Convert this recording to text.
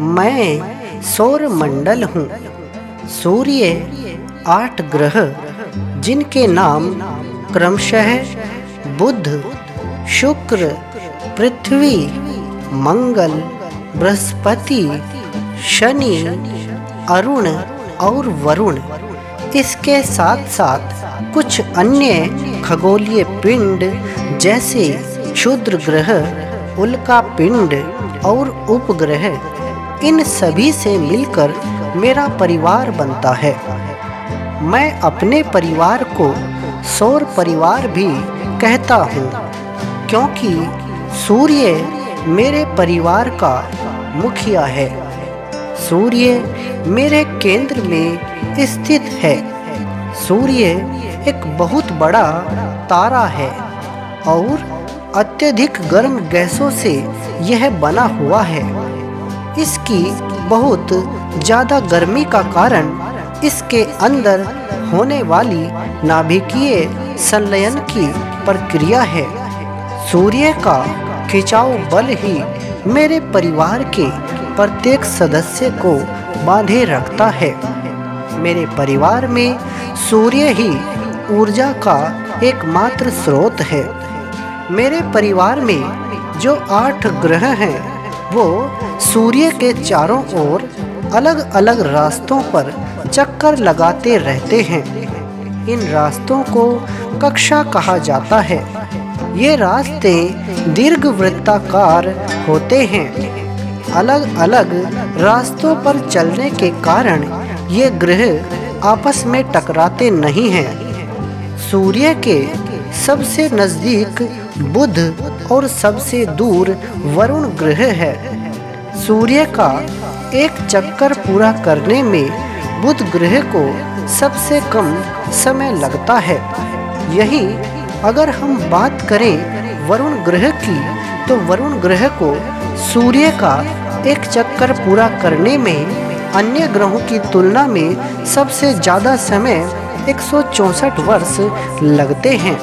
मैं सौर मंडल हूँ। सूर्य आठ ग्रह, जिनके नाम क्रमशः बुध, शुक्र, पृथ्वी, मंगल, बृहस्पति, शनि, अरुण और वरुण। इसके साथ साथ कुछ अन्य खगोलीय पिंड, जैसे क्षुद्र ग्रह, उल्का पिंड और उपग्रह। इन सभी से मिलकर मेरा परिवार बनता है। मैं अपने परिवार को सौर परिवार भी कहता हूँ, क्योंकि सूर्य मेरे परिवार का मुखिया है। सूर्य मेरे केंद्र में स्थित है। सूर्य एक बहुत बड़ा तारा है और अत्यधिक गर्म गैसों से यह बना हुआ है। इसकी बहुत ज़्यादा गर्मी का कारण इसके अंदर होने वाली नाभिकीय संलयन की प्रक्रिया है। सूर्य का खिंचाव बल ही मेरे परिवार के प्रत्येक सदस्य को बांधे रखता है। मेरे परिवार में सूर्य ही ऊर्जा का एकमात्र स्रोत है। मेरे परिवार में जो आठ ग्रह हैं वो सूर्य के चारों ओर अलग अलग रास्तों पर चक्कर लगाते रहते हैं। इन रास्तों को कक्षा कहा जाता है। ये रास्ते दीर्घ वृत्ताकार होते हैं। अलग अलग रास्तों पर चलने के कारण ये ग्रह आपस में टकराते नहीं हैं। सूर्य के सबसे नज़दीक बुध और सबसे दूर वरुण ग्रह है। सूर्य का एक चक्कर पूरा करने में बुध ग्रह को सबसे कम समय लगता है। यही अगर हम बात करें वरुण ग्रह की तो वरुण ग्रह को सूर्य का एक चक्कर पूरा करने में अन्य ग्रहों की तुलना में सबसे ज़्यादा समय एक वर्ष लगते हैं।